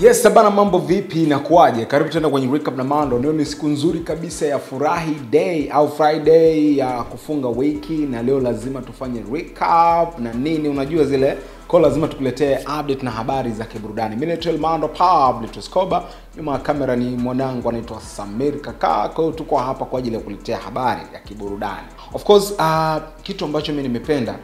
Yes, sabana mambo vipi na kuwaje? Karibu tena kwenye recap na Mando. Leo ni siku nzuri kabisa ya furahi day au Friday ya kufunga wiki na leo lazima tufanye recap na nini unajua zile kwa lazima tukuletee update na habari za kiburudani. Mimi naitwa Elmando Pablo Escobar, nyuma ya kamera ni mwanangu anaitwa Samir Kaka. Kwa hiyo tuko hapa kwa ajili ya kuletea habari ya kiburudani. Of course, uh, kitu ambacho mimi nimependa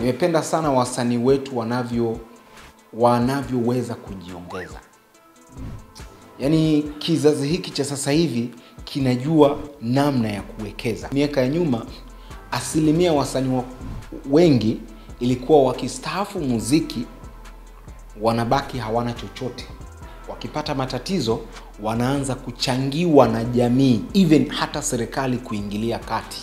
nimependa sana wasanii wetu wanavyo wanavyoweza kujiongeza yaani kizazi hiki cha sasa hivi kinajua namna ya kuwekeza. Miaka ya nyuma asilimia wasanii wa- wengi ilikuwa wakistaafu muziki wanabaki hawana chochote. Wakipata matatizo wanaanza kuchangiwa na jamii even hata serikali kuingilia kati.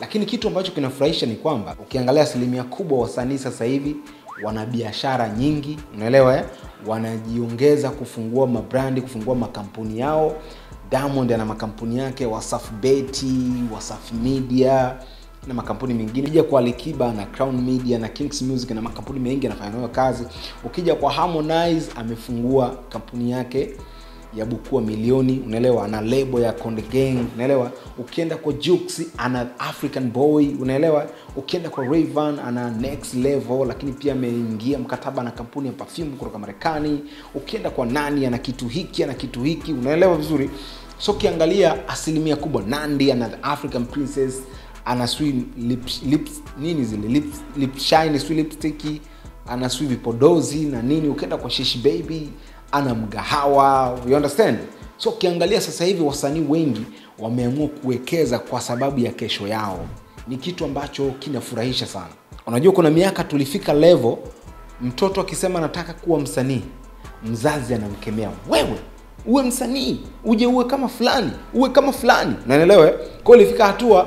Lakini kitu ambacho kinafurahisha ni kwamba ukiangalia asilimia kubwa wasanii sasa hivi wana biashara nyingi unaelewa eh? wanajiongeza kufungua mabrandi kufungua makampuni yao. Diamond ana makampuni yake wasafi beti wasafi media na makampuni mengine. Ukija kwa likiba na crown media na kings music na makampuni mengi anafanya nayo kazi. Ukija kwa harmonize amefungua kampuni yake ya bukua milioni unaelewa? Ana lebo ya konde gang unaelewa? Ukienda kwa Jux ana african boy unaelewa? Ukienda kwa Rayvan ana next level lakini pia ameingia mkataba na kampuni ya perfume kutoka marekani. Ukienda kwa nani ana kitu hiki ana kitu hiki unaelewa vizuri? So ukiangalia asilimia kubwa nandi ana african princess ana swi lips, lips, nini zile? Lips, lip shine sijui lipstick ana swi vipodozi na nini. Ukienda kwa shishi baby ana mgahawa you understand? So ukiangalia sasa hivi wasanii wengi wameamua kuwekeza kwa sababu ya kesho yao. Ni kitu ambacho kinafurahisha sana. Unajua kuna miaka tulifika levo mtoto akisema nataka kuwa msanii mzazi anamkemea wewe uwe msanii uje uwe kama fulani uwe kama fulani. Naelewa kwao ilifika hatua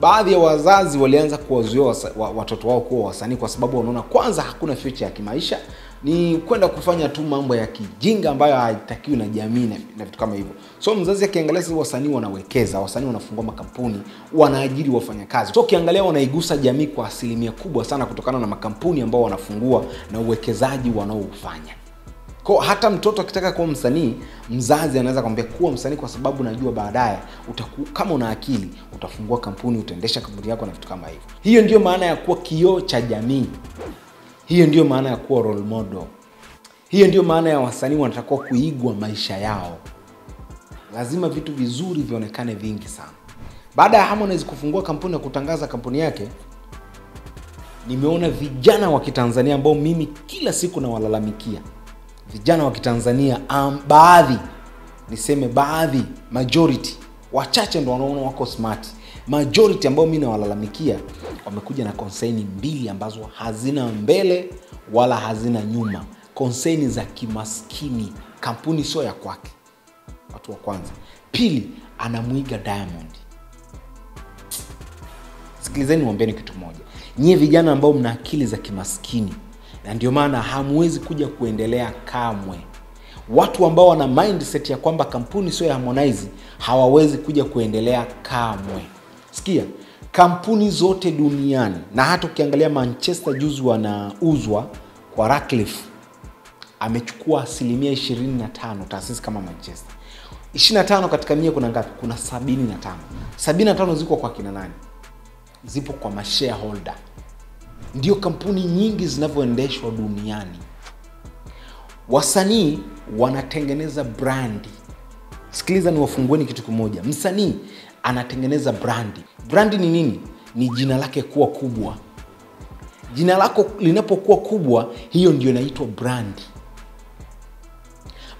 baadhi ya wazazi walianza kuwazuia watoto wao kuwa wasanii kwa sababu wanaona kwanza hakuna future ya kimaisha ni kwenda kufanya tu mambo ya kijinga ambayo haitakiwi na jamii na, vitu kama hivyo. So mzazi akiangalia sasa wasanii wanawekeza wasanii wanafungua makampuni wanaajiri wafanyakazi. So ukiangalia wanaigusa jamii kwa asilimia kubwa sana kutokana na makampuni ambao wanafungua na uwekezaji wanaoufanya. Ko hata mtoto akitaka kuwa msanii mzazi anaweza kwambia kuwa msanii kwa sababu najua baadaye kama una akili utafungua kampuni utaendesha kampuni yako na vitu kama hivyo. Hiyo ndio maana ya kuwa kioo cha jamii hiyo ndio maana ya kuwa role model. Hiyo ndio maana ya wasanii wanatakiwa kuigwa maisha yao. Lazima vitu vizuri vionekane vingi sana. Baada ya harmonize kufungua kampuni na kutangaza kampuni yake nimeona vijana wa kitanzania ambao mimi kila siku nawalalamikia. Vijana wa kitanzania um, baadhi niseme baadhi majority wachache ndo wanaona wako smart majority ambao mi nawalalamikia wamekuja na konsaini mbili ambazo hazina mbele wala hazina nyuma. Konsaini za kimaskini kampuni sio ya kwake. Watu wa kwanza. Pili anamwiga diamond. Sikilizeni wambeni kitu moja nyie vijana ambao mna akili za kimaskini na ndio maana hamwezi kuja kuendelea kamwe. Watu ambao wana mindset ya kwamba kampuni sio ya harmonize hawawezi kuja kuendelea kamwe sikia kampuni zote duniani na hata ukiangalia manchester juzi wanauzwa kwa Ratcliffe amechukua asilimia 25 taasisi kama manchester. 25 katika mia kuna ngapi? Kuna 75 75 ziko kwa kina nani? Zipo kwa mashareholder ndio kampuni nyingi zinavyoendeshwa duniani. Wasanii wanatengeneza brandi. Sikiliza ni wafungueni kitu kimoja. Msanii anatengeneza brandi. Brandi ni nini? Ni jina lake kuwa kubwa. Jina lako linapokuwa kubwa hiyo ndio inaitwa brandi.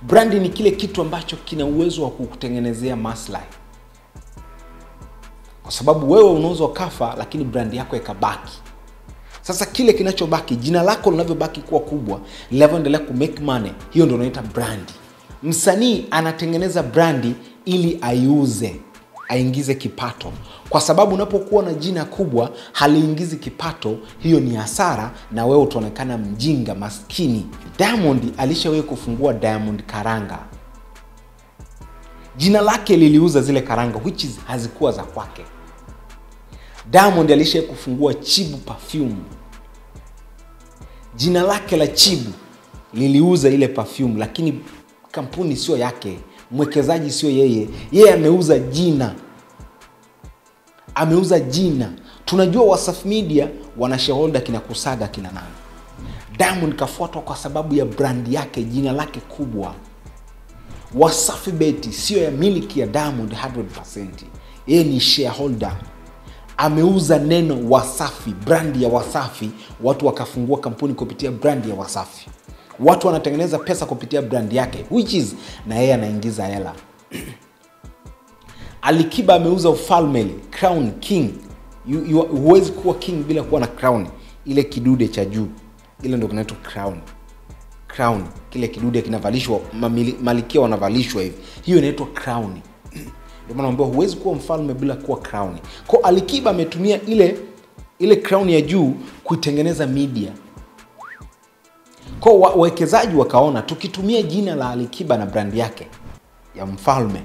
Brandi ni kile kitu ambacho kina uwezo wa kukutengenezea maslahi. Kwa sababu wewe unaweza kafa lakini brandi yako ikabaki. Sasa kile kinachobaki jina lako linavyobaki kuwa kubwa linavyoendelea kumake money hiyo ndio unaita brandi. Msanii anatengeneza brandi ili aiuze aingize kipato. Kwa sababu unapokuwa na jina kubwa haliingizi kipato hiyo ni hasara na wewe utaonekana mjinga maskini. Diamond alishawahi kufungua diamond karanga. Jina lake liliuza zile karanga which is hazikuwa za kwake. Diamond alishawai kufungua chibu perfume. Jina lake la chibu liliuza ile perfume lakini kampuni sio yake mwekezaji sio yeye. Yeye ameuza jina. Ameuza jina. Tunajua wasaf media wana shareholder kina kusaga kina nani. Diamond kafuatwa kwa sababu ya brandi yake jina lake kubwa. Wasafi beti sio ya miliki ya diamond 100 yeye ni shareholder. Ameuza neno wasafi brandi ya wasafi. Watu wakafungua kampuni kupitia brandi ya wasafi watu wanatengeneza pesa kupitia brand yake which is na yeye anaingiza hela. Alikiba ameuza ufalme crown king. Huwezi kuwa king bila kuwa na crown. Ile kidude cha juu. Ile ndo kinaitwa crown. Crown. Kile kidude kinavalishwa malikia wanavalishwa hivi. Hiyo inaitwa crown. Ndio maana ambao huwezi kuwa mfalme bila kuwa crown. Ko alikiba ametumia ile ile crown ya juu kuitengeneza media ko wawekezaji wakaona tukitumia jina la alikiba na brandi yake ya mfalme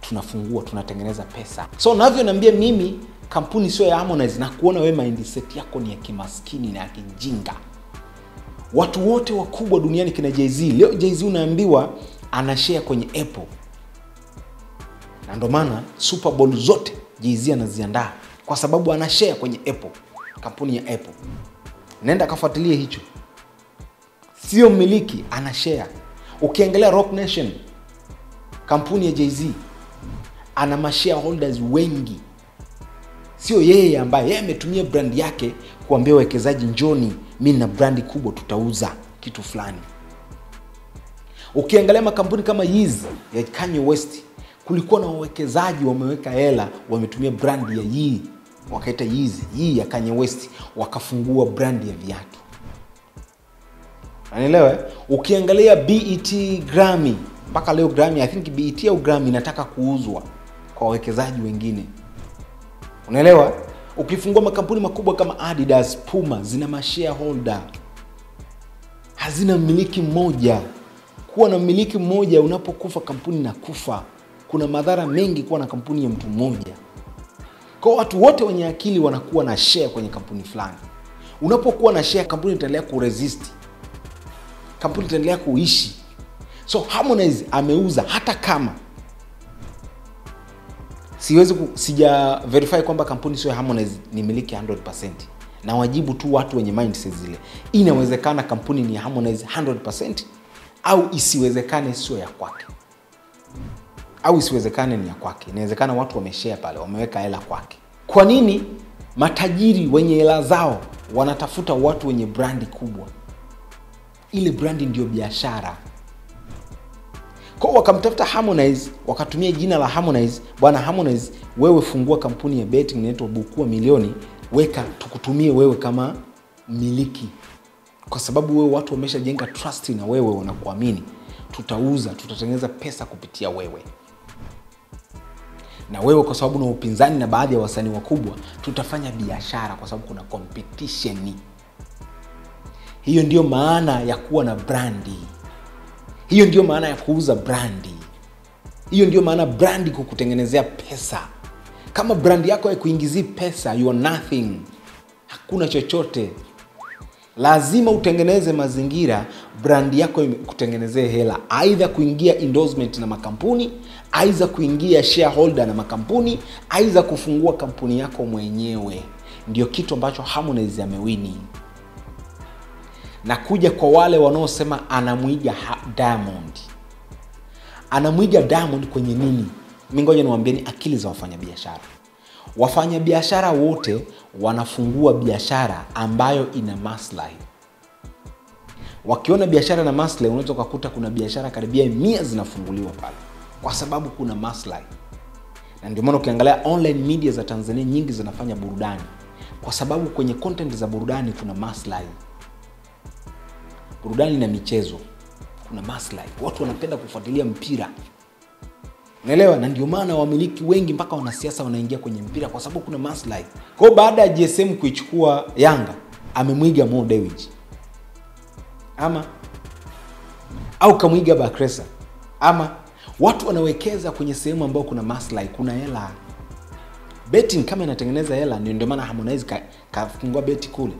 tunafungua tunatengeneza pesa. So navyoniambia mimi kampuni sio ya harmonize na kuona we mindset yako ni ya kimaskini na ya kijinga. Watu wote wakubwa duniani kina jz leo jz unaambiwa ana kwenye apple. Na ndo maana super bowl zote jz anaziandaa kwa sababu ana kwenye apple kampuni ya apple. Naenda akafuatilia hicho sio mmiliki ana share. Ukiangalia rock nation kampuni ya jz ana mashareholders wengi. Sio yeye ambaye yeye ametumia brand yake kuambia wawekezaji njoni mi na brandi kubwa tutauza kitu fulani. Ukiangalia makampuni kama Yeez ya Kanye West kulikuwa na wawekezaji wameweka hela wametumia brandi ya Yeez wakaita Yeez Yeez ya Kanye West wakafungua brandi ya viatu Unanielewa? eh? Ukiangalia BET Grammy mpaka leo Grammy, I think BET au Grammy inataka kuuzwa kwa wawekezaji wengine. Unaelewa? Ukifungua makampuni makubwa kama Adidas, Puma zina mashareholder, hazina mmiliki mmoja. Kuwa na mmiliki mmoja, unapokufa kampuni na kufa. Kuna madhara mengi kuwa na kampuni ya mtu mmoja. Kwa watu wote wenye akili wanakuwa na share kwenye kampuni fulani. Unapokuwa na share, kampuni itaendelea kuresist kampuni itaendelea kuishi. So harmonize ameuza hata kama siwezi sija verify kwamba kampuni sio harmonize ni miliki 100% na wajibu tu watu wenye mindset zile. Inawezekana kampuni ni harmonize 100% au isiwezekane sio ya kwake. Au isiwezekane ni ya kwake. Inawezekana watu wameshea pale wameweka hela kwake. Kwa nini? Matajiri wenye hela zao wanatafuta watu wenye brandi kubwa ile brandi ndiyo biashara. Kwao wakamtafuta harmonize wakatumia jina la harmonize bwana harmonize wewe fungua kampuni ya betting inaitwa bukua milioni weka tukutumie wewe kama mmiliki kwa sababu wewe watu wameshajenga trust na wewe wanakuamini. Tutauza tutatengeneza pesa kupitia wewe. Na wewe kwa sababu na upinzani na baadhi ya wasanii wakubwa tutafanya biashara kwa sababu kuna competition hiyo ndiyo maana ya kuwa na brandi. Hiyo ndiyo maana ya kuuza brandi. Hiyo ndiyo maana brandi kukutengenezea pesa. Kama brandi yako haikuingizii pesa you are nothing. Hakuna chochote. Lazima utengeneze mazingira brandi yako kutengenezee hela. Aidha kuingia endorsement na makampuni aidha kuingia shareholder na makampuni aidha kufungua kampuni yako mwenyewe. Ndio kitu ambacho harmonize amewini na kuja kwa wale wanaosema anamwiga diamond. Anamwiga diamond kwenye nini? Mi ngoja niwambieni akili za wafanyabiashara. Wafanyabiashara wote wanafungua biashara ambayo ina maslahi. Wakiona biashara na maslahi unaweza ukakuta kuna biashara karibia mia zinafunguliwa pale kwa sababu kuna maslahi. Na ndio maana ukiangalia online media za tanzania nyingi zinafanya burudani kwa sababu kwenye content za burudani kuna maslahi burudani na michezo. Kuna maslahi. Watu wanapenda kufuatilia mpira. Naelewa na ndio maana wamiliki wengi mpaka wanasiasa wanaingia kwenye mpira kwa sababu kuna maslahi. Kwao baada ya gsm kuichukua yanga amemwiga Mo Dewji. Ama? Au kamwiga bakresa. Ama? Watu wanawekeza kwenye sehemu ambayo kuna maslahi kuna hela. Betting kama inatengeneza hela ndio maana harmonize ka- kafungua beti kule.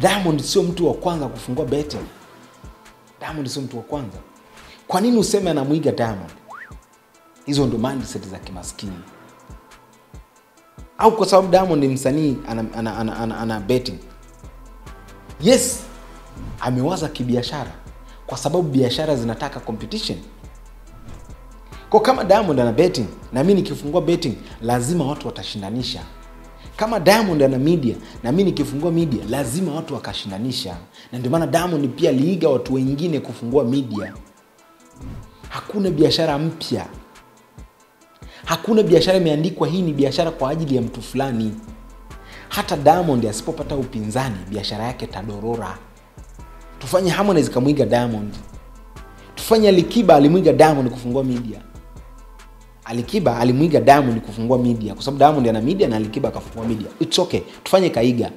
Diamond sio mtu wa kwanza kufungua betting diamond sio mtu wa kwanza. Kwa nini useme anamwiga diamond? Hizo ndo mindset za kimaskini. Au kwa sababu diamond ni msanii ana, ana, ana, ana, ana betting. Yes amewaza kibiashara. Kwa sababu biashara zinataka competition. Kwa kama diamond ana betting na mimi nikifungua betting lazima watu watashindanisha kama diamond ana media na mi nikifungua media lazima watu wakashindanisha. Na ndio maana diamond pia aliiga watu wengine kufungua media. Hakuna biashara mpya. Hakuna biashara imeandikwa hii ni biashara kwa ajili ya mtu fulani. Hata diamond asipopata upinzani biashara yake tadorora. Tufanye harmonize kamwiga diamond. Tufanye alikiba alimwiga diamond kufungua media alikiba alimwiga diamond kufungua media. Kwa sababu diamond ana media na alikiba akafungua media. Its okay. Tufanye kaiga.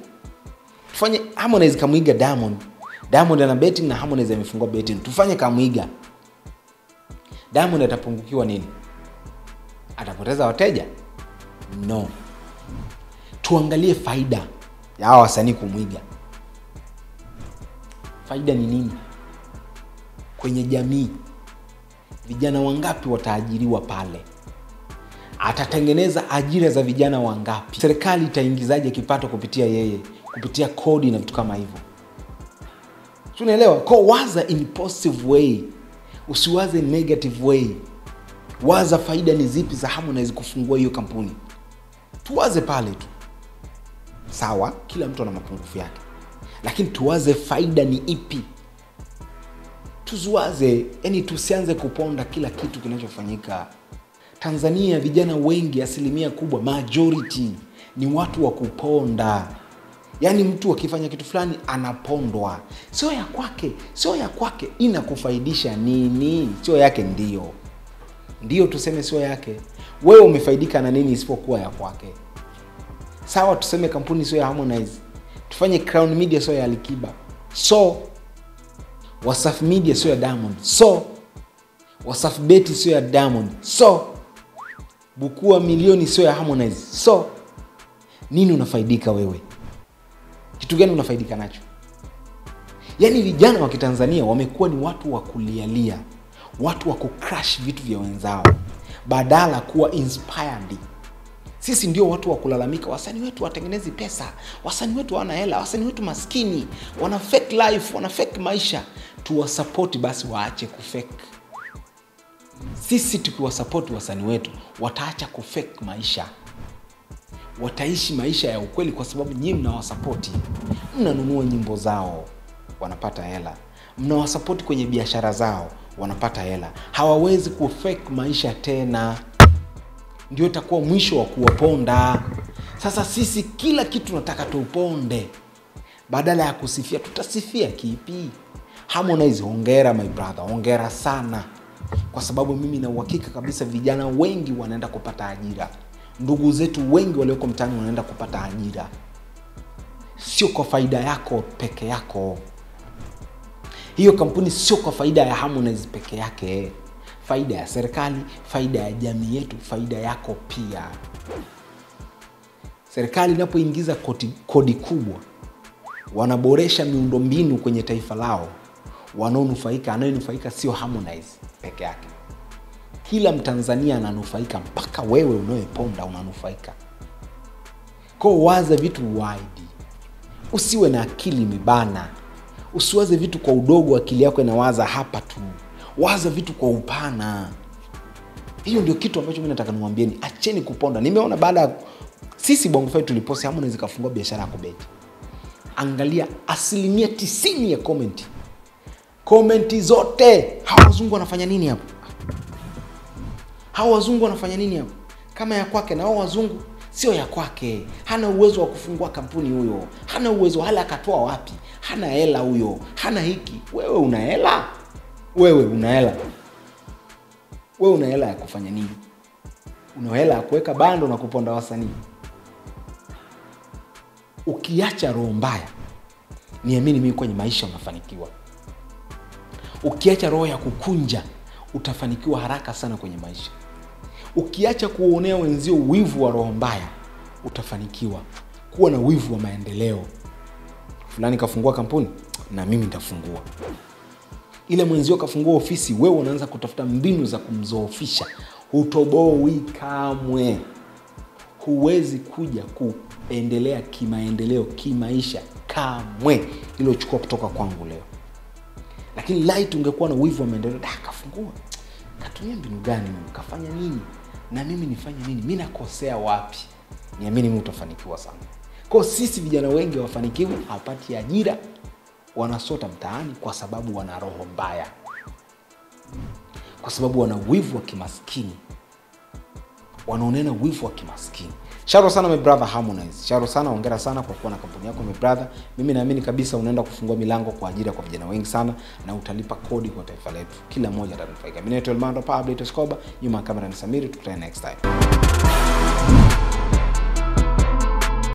Tufanye harmonize kamwiga diamond. Diamond ana betting na harmonize amefungua betting. Tufanye kamwiga. Diamond atapungukiwa nini? Atapoteza wateja? No. Tuangalie faida ya hawa wasanii kumwiga. Faida ni nini? Kwenye jamii vijana wangapi wataajiriwa pale atatengeneza ajira za vijana wangapi? Serikali itaingizaje kipato kupitia yeye kupitia kodi na vitu kama hivyo? Tunaelewa ko waza in positive way. Usiwaze negative way. Waza faida ni zipi za hamu naezi kufungua hiyo kampuni? Tuwaze pale tu. Sawa kila mtu ana mapungufu yake. Lakini tuwaze faida ni ipi? Tuziwaze yani tusianze kuponda kila kitu kinachofanyika tanzania vijana wengi asilimia kubwa majority ni watu wa kuponda. Yaani mtu akifanya kitu fulani anapondwa. Sio ya kwake sio ya kwake inakufaidisha nini? Sio yake ndio. Ndio tuseme sio yake. Wewe umefaidika na nini isipokuwa ya kwake? Sawa tuseme kampuni sio ya harmonize. Tufanye crown media sio ya alikiba. So wasafi media sio ya diamond. So wasafi beti sio ya diamond. So bukua milioni sio ya harmonize. So nini unafaidika wewe? Kitu gani unafaidika nacho? Yaani vijana wa kitanzania wamekuwa ni watu wa kulialia watu wa kucrash vitu vya wenzao badala kuwa inspired. Sisi ndio watu wa kulalamika wasanii wetu watengenezi pesa wasanii wetu hawana hela wasanii wetu maskini wana fake life wana fake maisha. Tuwasapoti basi waache kufake sisi tukiwasapoti wasanii wetu wataacha kufake maisha. Wataishi maisha ya ukweli kwa sababu nyii mnawasapoti mnanunua nyimbo zao wanapata hela. Mnawasapoti kwenye biashara zao wanapata hela. Hawawezi kufake maisha tena. Ndio itakuwa mwisho wa kuwaponda. Sasa sisi kila kitu nataka tuponde badala ya kusifia tutasifia kipi? Harmonize hongera my brother hongera sana kwa sababu mimi na uhakika kabisa vijana wengi wanaenda kupata ajira. Ndugu zetu wengi walioko mtaani wanaenda kupata ajira. Sio kwa faida yako peke yako. Hiyo kampuni sio kwa faida ya harmonize peke yake. Faida ya serikali faida ya jamii yetu faida yako pia. Serikali inapoingiza kodi, kodi kubwa wanaboresha miundombinu kwenye taifa lao wanaonufaika anayenufaika sio harmonize peke yake. Kila mtanzania ananufaika mpaka wewe unayeponda unanufaika. Ko waza vitu wide. Usiwe na akili mibana, usiwaze vitu kwa udogo akili yako inawaza hapa tu. Waza vitu kwa upana. Hiyo ndio kitu ambacho mi nataka niwambieni acheni kuponda. Nimeona baada ya sisi bongo Five tuliposti harmonize kafungua biashara ya kubeti angalia asilimia tisini ya komenti komenti zote. Hawa wazungu wanafanya nini hapo? Hawa wazungu wanafanya nini hapo? Kama ya kwake na hao wazungu sio ya kwake. Hana uwezo wa kufungua kampuni huyo. Hana uwezo hala akatoa wapi? Hana hela huyo. Hana hiki. Wewe una hela? Wewe una hela. Wewe una hela ya kufanya nini? Una hela ya kuweka bando na kuponda wasanii? Ukiacha roho mbaya niamini mimi kwenye maisha unafanikiwa ukiacha roho ya kukunja utafanikiwa haraka sana kwenye maisha. Ukiacha kuonea wenzio wivu wa roho mbaya utafanikiwa kuwa na wivu wa maendeleo. Fulani kafungua kampuni na mimi ntafungua ile mwenzio kafungua ofisi wewe unaanza kutafuta mbinu za kumzoofisha. Hutoboi kamwe. Huwezi kuja kuendelea kimaendeleo kimaisha kamwe. Iliochukua kutoka kwangu leo lakini light ungekuwa na uwivu wa maendeleo da kafungua katumia mbinu gani kafanya nini? Na mimi nifanye nini? Mi nakosea wapi? Niamini mi utafanikiwa sana. Kwao sisi vijana wengi wafanikiwi hawapati ajira wanasota mtaani kwa sababu wana roho mbaya. Kwa sababu wana wivu wa kimaskini. Wanaonena wivu wa kimaskini sharo sana my brother harmonize. Sharo sana ongera sana kwa kuwa na kampuni yako my brother. Mimi naamini kabisa unaenda kufungua milango kwa ajira kwa vijana wengi sana na utalipa kodi kwa taifa letu. Kila mmoja atanufaika. Mimi naitwa elmando pablo escoba nyuma ya kamera ni samiri. Tukutane next time